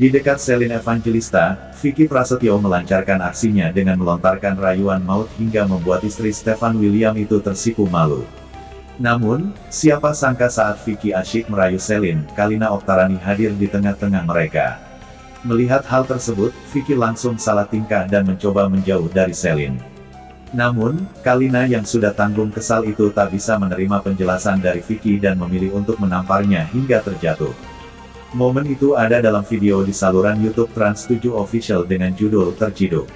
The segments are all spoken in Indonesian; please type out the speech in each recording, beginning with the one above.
Di dekat Selin Evangelista, Vicky Prasetyo melancarkan aksinya dengan melontarkan rayuan maut hingga membuat istri Stefan William itu tersipu malu. Namun, siapa sangka saat Vicky asyik merayu Selin, Kalina Oktarani hadir di tengah-tengah mereka. Melihat hal tersebut, Vicky langsung salah tingkah dan mencoba menjauh dari Selin. Namun, Kalina yang sudah tanggung kesal itu tak bisa menerima penjelasan dari Vicky dan memilih untuk menamparnya hingga terjatuh. Momen itu ada dalam video di saluran YouTube Trans7 Official dengan judul Terciduk.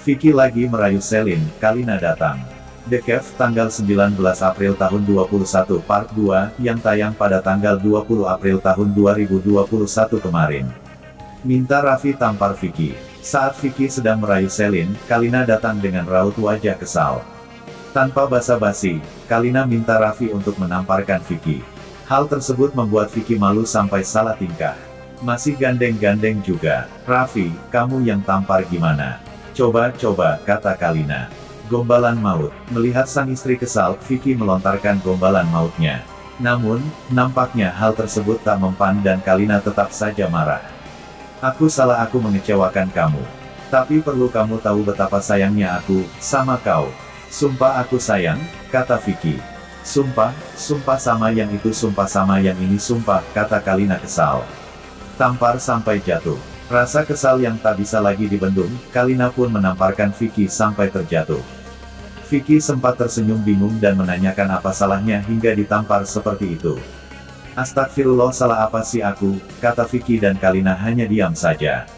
Vicky lagi merayu Selin, Kalina datang. The Cave tanggal 19 April tahun 21 part 2, yang tayang pada tanggal 20 April tahun 2021 kemarin. Minta Raffi tampar Vicky. Saat Vicky sedang merayu Selin, Kalina datang dengan raut wajah kesal. Tanpa basa-basi, Kalina minta Raffi untuk menamparkan Vicky. Hal tersebut membuat Vicky malu sampai salah tingkah. Masih gandeng-gandeng juga. Raffi, kamu yang tampar gimana? Coba-coba, kata Kalina. Gombalan maut. Melihat sang istri kesal, Vicky melontarkan gombalan mautnya. Namun, nampaknya hal tersebut tak mempan dan Kalina tetap saja marah. Aku salah aku mengecewakan kamu. Tapi perlu kamu tahu betapa sayangnya aku, sama kau. Sumpah aku sayang, kata Vicky. Sumpah, sumpah sama yang itu sumpah sama yang ini sumpah, kata Kalina kesal. Tampar sampai jatuh. Rasa kesal yang tak bisa lagi dibendung, Kalina pun menamparkan Vicky sampai terjatuh. Vicky sempat tersenyum bingung dan menanyakan apa salahnya hingga ditampar seperti itu. Astagfirullah salah apa sih aku, kata Vicky dan Kalina hanya diam saja.